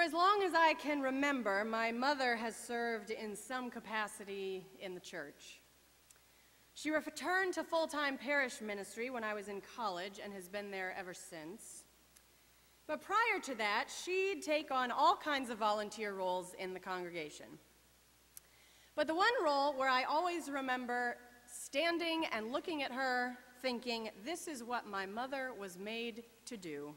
For as long as I can remember, my mother has served in some capacity in the church. She returned to full time parish ministry when I was in college and has been there ever since. But prior to that, she'd take on all kinds of volunteer roles in the congregation. But the one role where I always remember standing and looking at her, thinking, this is what my mother was made to do,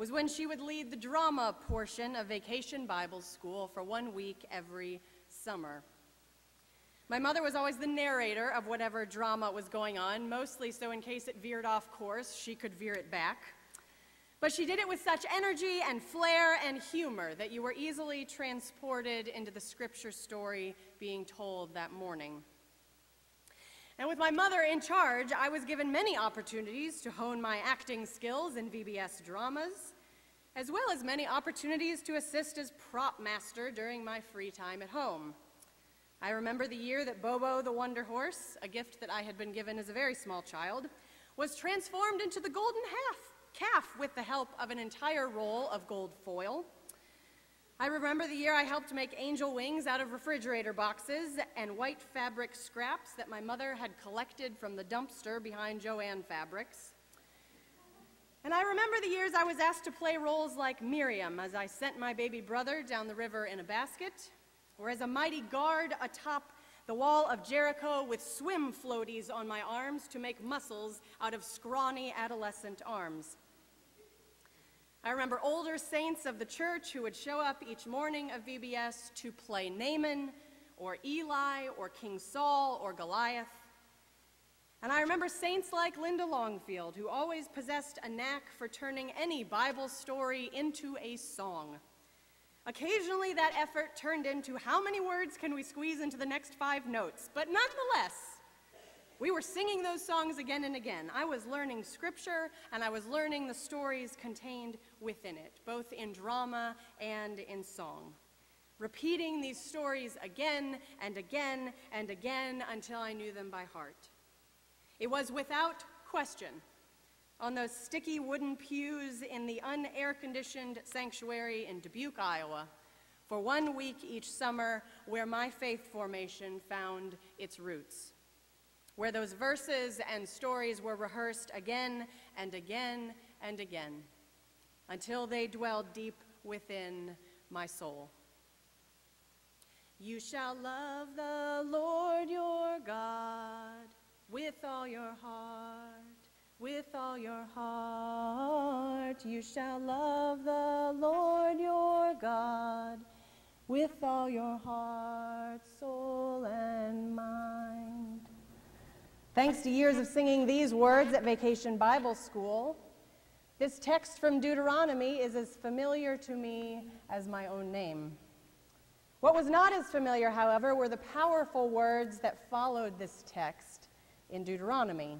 was when she would lead the drama portion of Vacation Bible School for one week every summer. My mother was always the narrator of whatever drama was going on, mostly so in case it veered off course, she could veer it back. But she did it with such energy and flair and humor that you were easily transported into the scripture story being told that morning. And with my mother in charge, I was given many opportunities to hone my acting skills in VBS dramas, as well as many opportunities to assist as prop master during my free time at home. I remember the year that Bobo the Wonder Horse, a gift that I had been given as a very small child, was transformed into the golden half calf with the help of an entire roll of gold foil. I remember the year I helped make angel wings out of refrigerator boxes and white fabric scraps that my mother had collected from the dumpster behind Joann Fabrics. And I remember the years I was asked to play roles like Miriam as I sent my baby brother down the river in a basket, or as a mighty guard atop the wall of Jericho with swim floaties on my arms to make muscles out of scrawny adolescent arms. I remember older saints of the church who would show up each morning of VBS to play Naaman or Eli or King Saul or Goliath. And I remember saints like Linda Longfield who always possessed a knack for turning any Bible story into a song. Occasionally, that effort turned into how many words can we squeeze into the next five notes? But nonetheless, we were singing those songs again and again. I was learning scripture and I was learning the stories contained within it, both in drama and in song. Repeating these stories again and again and again until I knew them by heart. It was without question on those sticky wooden pews in the unair conditioned sanctuary in Dubuque, Iowa, for one week each summer where my faith formation found its roots, where those verses and stories were rehearsed again and again and again until they dwelled deep within my soul. You shall love the Lord your God with all your heart with all your heart, you shall love the Lord your God. With all your heart, soul, and mind. Thanks to years of singing these words at Vacation Bible School, this text from Deuteronomy is as familiar to me as my own name. What was not as familiar, however, were the powerful words that followed this text in Deuteronomy.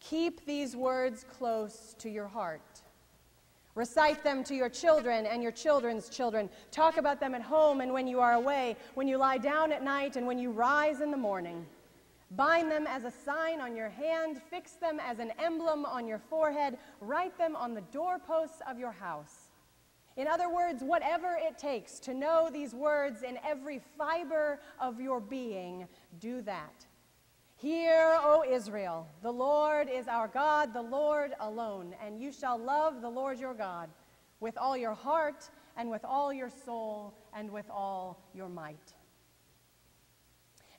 Keep these words close to your heart. Recite them to your children and your children's children. Talk about them at home and when you are away, when you lie down at night and when you rise in the morning. Bind them as a sign on your hand, fix them as an emblem on your forehead, write them on the doorposts of your house. In other words, whatever it takes to know these words in every fiber of your being, do that. Hear, O Israel, the Lord is our God, the Lord alone, and you shall love the Lord your God with all your heart and with all your soul and with all your might.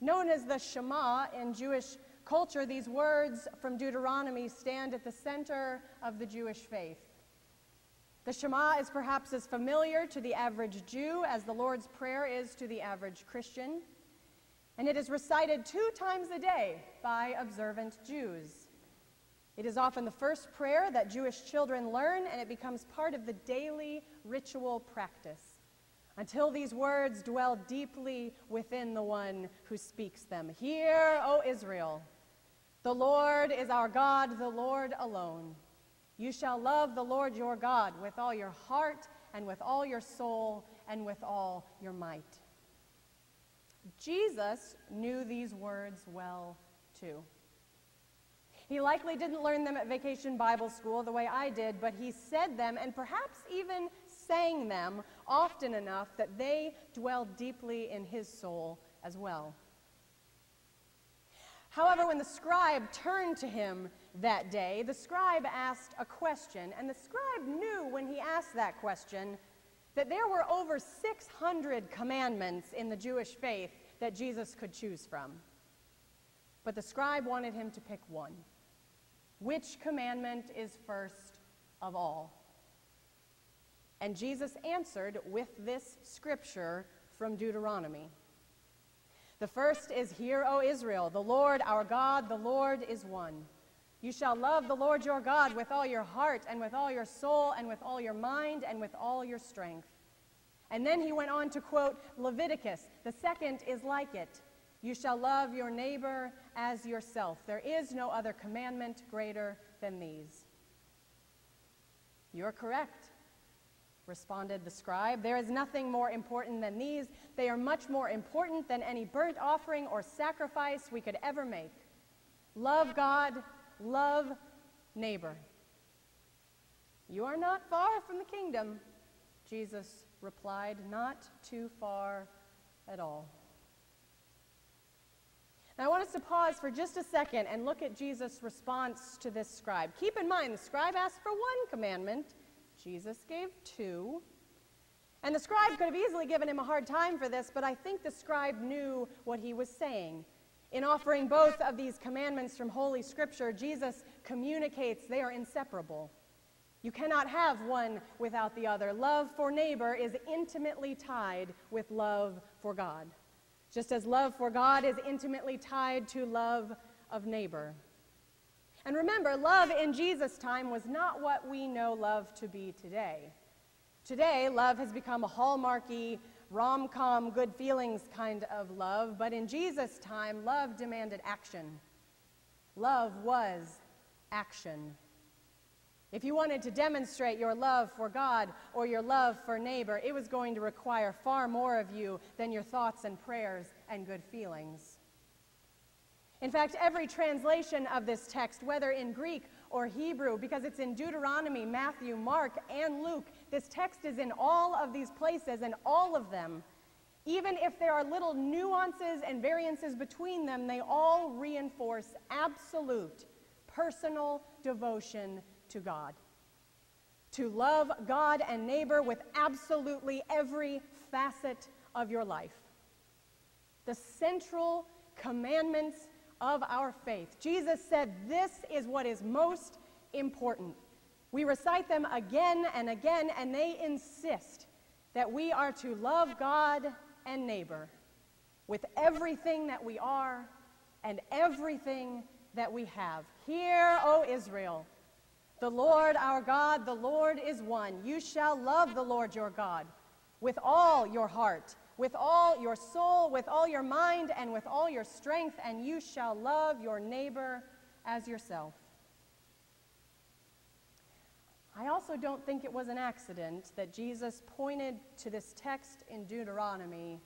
Known as the Shema in Jewish culture, these words from Deuteronomy stand at the center of the Jewish faith. The Shema is perhaps as familiar to the average Jew as the Lord's Prayer is to the average Christian and it is recited two times a day by observant Jews. It is often the first prayer that Jewish children learn, and it becomes part of the daily ritual practice until these words dwell deeply within the one who speaks them. Hear, O Israel, the Lord is our God, the Lord alone. You shall love the Lord your God with all your heart and with all your soul and with all your might. Jesus knew these words well, too. He likely didn't learn them at vacation Bible school the way I did, but he said them and perhaps even sang them often enough that they dwelled deeply in his soul as well. However, when the scribe turned to him that day, the scribe asked a question, and the scribe knew when he asked that question that there were over 600 commandments in the Jewish faith that Jesus could choose from. But the scribe wanted him to pick one. Which commandment is first of all? And Jesus answered with this scripture from Deuteronomy. The first is Hear, O Israel, the Lord our God, the Lord is one. You shall love the Lord your God with all your heart and with all your soul and with all your mind and with all your strength. And then he went on to quote Leviticus. The second is like it. You shall love your neighbor as yourself. There is no other commandment greater than these. You're correct responded the scribe. There is nothing more important than these. They are much more important than any burnt offering or sacrifice we could ever make. Love God, love neighbor. You are not far from the kingdom, Jesus replied, not too far at all. Now, I want us to pause for just a second and look at Jesus' response to this scribe. Keep in mind, the scribe asked for one commandment, Jesus gave two. And the scribe could have easily given him a hard time for this, but I think the scribe knew what he was saying. In offering both of these commandments from Holy Scripture, Jesus communicates they are inseparable. You cannot have one without the other. Love for neighbor is intimately tied with love for God, just as love for God is intimately tied to love of neighbor. And remember, love in Jesus' time was not what we know love to be today. Today, love has become a hallmarky, rom com, good feelings kind of love, but in Jesus' time, love demanded action. Love was action. If you wanted to demonstrate your love for God or your love for neighbor, it was going to require far more of you than your thoughts and prayers and good feelings. In fact, every translation of this text, whether in Greek or Hebrew, because it's in Deuteronomy, Matthew, Mark, and Luke, this text is in all of these places, and all of them, even if there are little nuances and variances between them, they all reinforce absolute personal devotion to God. To love God and neighbor with absolutely every facet of your life. The central commandments of our faith. Jesus said, This is what is most important. We recite them again and again, and they insist that we are to love God and neighbor with everything that we are and everything that we have. Hear, O Israel, the Lord our God, the Lord is one. You shall love the Lord your God with all your heart with all your soul, with all your mind, and with all your strength, and you shall love your neighbor as yourself. I also don't think it was an accident that Jesus pointed to this text in Deuteronomy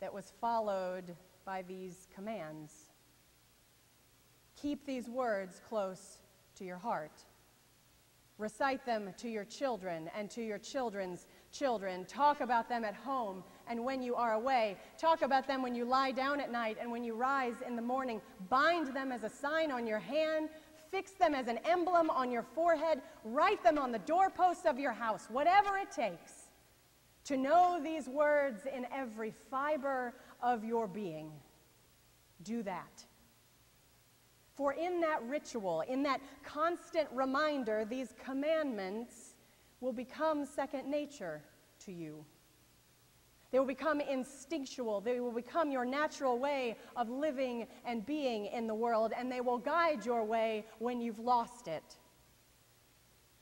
that was followed by these commands. Keep these words close to your heart. Recite them to your children and to your children's children. Talk about them at home and when you are away. Talk about them when you lie down at night and when you rise in the morning. Bind them as a sign on your hand. Fix them as an emblem on your forehead. Write them on the doorposts of your house. Whatever it takes to know these words in every fiber of your being. Do that. For in that ritual, in that constant reminder, these commandments will become second nature to you. They will become instinctual. They will become your natural way of living and being in the world, and they will guide your way when you've lost it.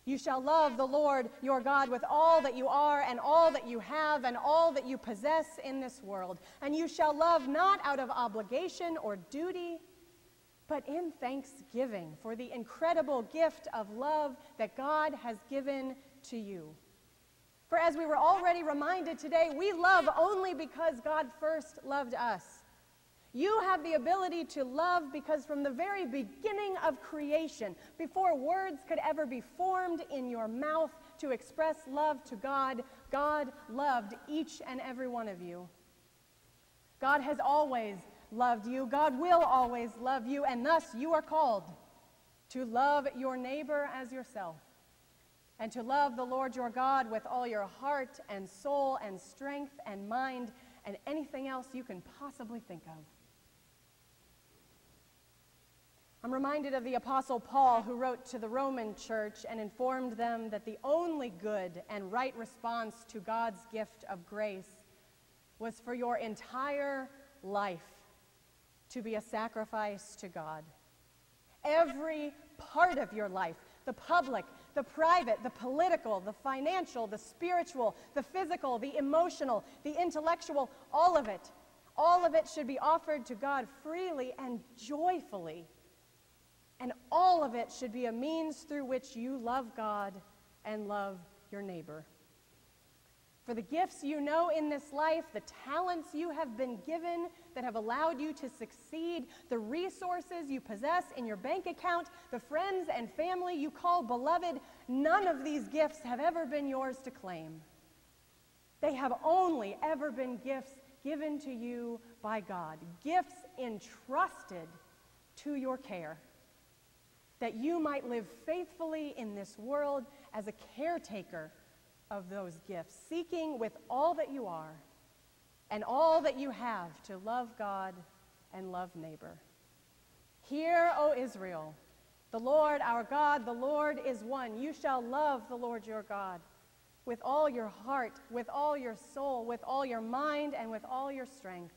You shall love the Lord your God with all that you are, and all that you have, and all that you possess in this world. And you shall love not out of obligation or duty, but in thanksgiving for the incredible gift of love that God has given to you. For as we were already reminded today, we love only because God first loved us. You have the ability to love because from the very beginning of creation, before words could ever be formed in your mouth, to express love to God, God loved each and every one of you. God has always loved you. God will always love you, and thus you are called to love your neighbor as yourself and to love the Lord your God with all your heart and soul and strength and mind and anything else you can possibly think of. I'm reminded of the Apostle Paul, who wrote to the Roman church and informed them that the only good and right response to God's gift of grace was for your entire life to be a sacrifice to God. Every part of your life, the public, the private, the political, the financial, the spiritual, the physical, the emotional, the intellectual, all of it, all of it should be offered to God freely and joyfully. And all of it should be a means through which you love God and love your neighbor for the gifts you know in this life, the talents you have been given that have allowed you to succeed, the resources you possess in your bank account, the friends and family you call beloved, none of these gifts have ever been yours to claim. They have only ever been gifts given to you by God, gifts entrusted to your care, that you might live faithfully in this world as a caretaker of those gifts, seeking with all that you are and all that you have to love God and love neighbor. Hear, O Israel, the Lord our God, the Lord is one. You shall love the Lord your God with all your heart, with all your soul, with all your mind, and with all your strength.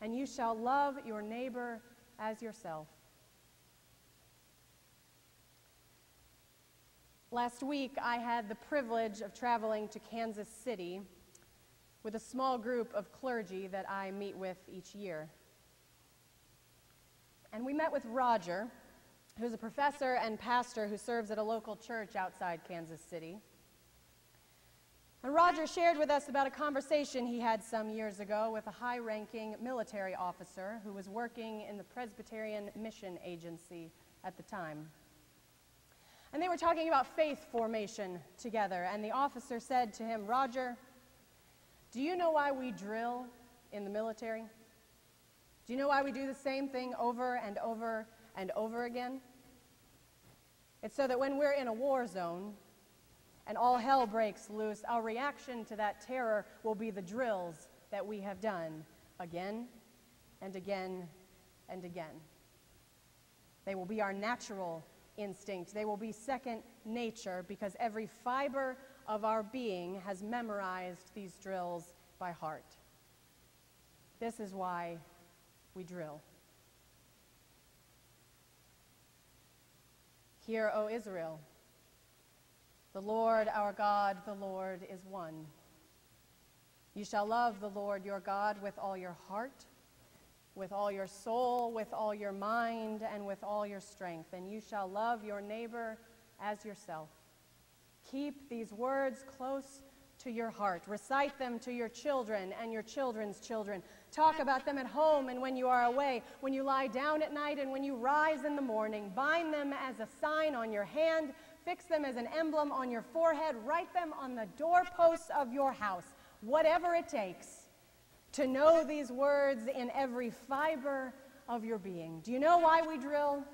And you shall love your neighbor as yourself. Last week, I had the privilege of traveling to Kansas City with a small group of clergy that I meet with each year. And we met with Roger, who's a professor and pastor who serves at a local church outside Kansas City. And Roger shared with us about a conversation he had some years ago with a high ranking military officer who was working in the Presbyterian Mission Agency at the time. And they were talking about faith formation together. And the officer said to him, Roger, do you know why we drill in the military? Do you know why we do the same thing over and over and over again? It's so that when we're in a war zone and all hell breaks loose, our reaction to that terror will be the drills that we have done again and again and again. They will be our natural instinct. They will be second nature because every fiber of our being has memorized these drills by heart. This is why we drill. Hear, O Israel, the Lord our God, the Lord is one. You shall love the Lord your God with all your heart with all your soul, with all your mind, and with all your strength, and you shall love your neighbor as yourself. Keep these words close to your heart. Recite them to your children and your children's children. Talk about them at home and when you are away, when you lie down at night and when you rise in the morning. Bind them as a sign on your hand, fix them as an emblem on your forehead, write them on the doorposts of your house, whatever it takes to know these words in every fiber of your being. Do you know why we drill?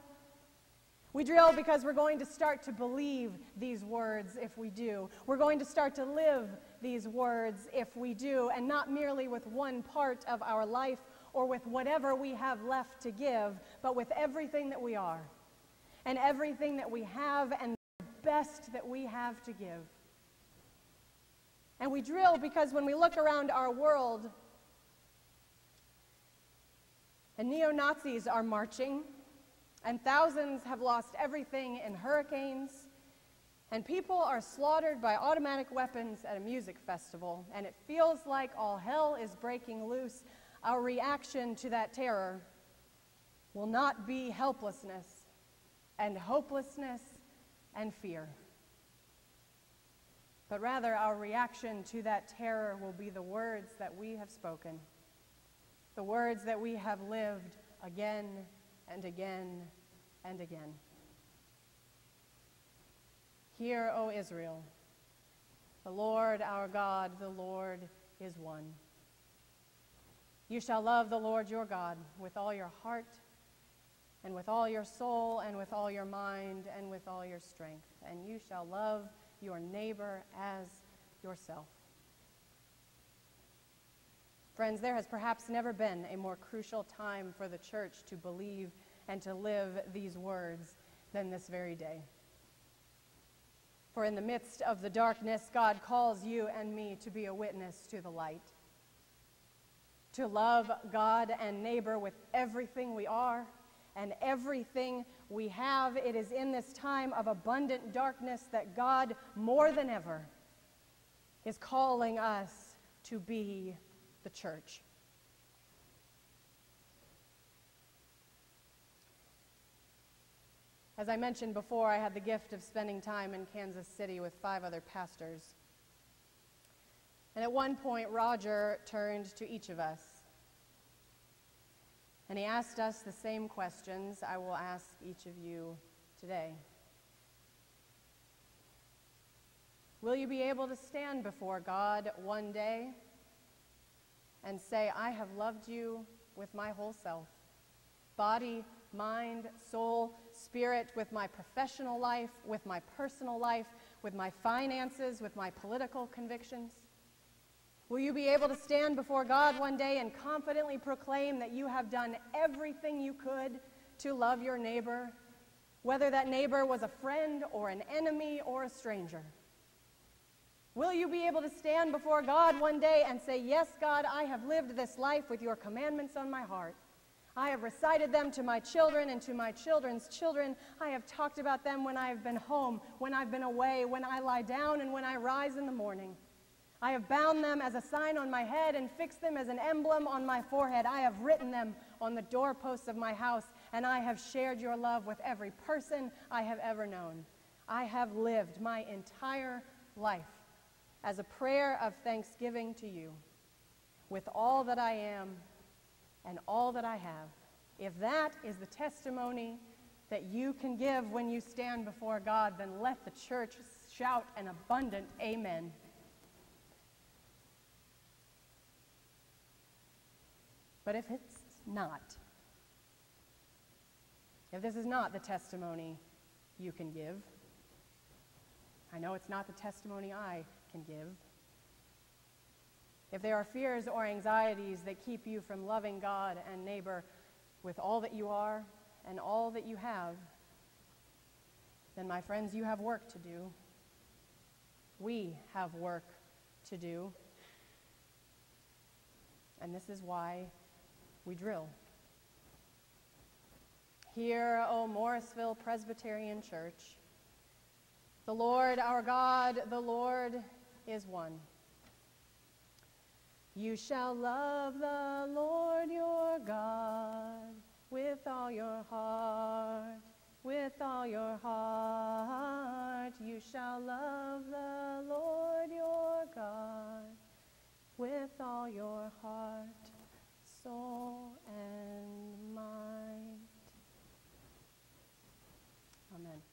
We drill because we're going to start to believe these words if we do. We're going to start to live these words if we do, and not merely with one part of our life or with whatever we have left to give, but with everything that we are and everything that we have and the best that we have to give. And we drill because when we look around our world, and neo Nazis are marching, and thousands have lost everything in hurricanes, and people are slaughtered by automatic weapons at a music festival, and it feels like all hell is breaking loose. Our reaction to that terror will not be helplessness and hopelessness and fear. But rather, our reaction to that terror will be the words that we have spoken the words that we have lived again and again and again. Hear, O Israel, The Lord our God, the Lord is one. You shall love the Lord your God with all your heart, and with all your soul, and with all your mind, and with all your strength. And you shall love your neighbor as yourself. Friends, there has perhaps never been a more crucial time for the church to believe and to live these words than this very day. For in the midst of the darkness, God calls you and me to be a witness to the light. To love God and neighbor with everything we are and everything we have. It is in this time of abundant darkness that God, more than ever, is calling us to be the church. As I mentioned before, I had the gift of spending time in Kansas City with five other pastors. And at one point, Roger turned to each of us and he asked us the same questions I will ask each of you today. Will you be able to stand before God one day and say, I have loved you with my whole self? Body, mind, soul, spirit, with my professional life, with my personal life, with my finances, with my political convictions? Will you be able to stand before God one day and confidently proclaim that you have done everything you could to love your neighbor, whether that neighbor was a friend or an enemy or a stranger? Will you be able to stand before God one day and say, Yes, God, I have lived this life with your commandments on my heart? I have recited them to my children and to my children's children. I have talked about them when I have been home, when I've been away, when I lie down, and when I rise in the morning. I have bound them as a sign on my head and fixed them as an emblem on my forehead. I have written them on the doorposts of my house, and I have shared your love with every person I have ever known. I have lived my entire life as a prayer of thanksgiving to you with all that I am and all that I have. If that is the testimony that you can give when you stand before God, then let the church shout an abundant amen. But if it's not, if this is not the testimony you can give, I know it's not the testimony I can give. If there are fears or anxieties that keep you from loving God and neighbor with all that you are and all that you have, then, my friends, you have work to do. We have work to do. And this is why we drill. Hear, O Morrisville Presbyterian Church, the Lord our God, the Lord is one. You shall love the Lord your God with all your heart, with all your heart. You shall love the Lord your God with all your heart, soul, and mind. Amen.